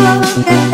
okay.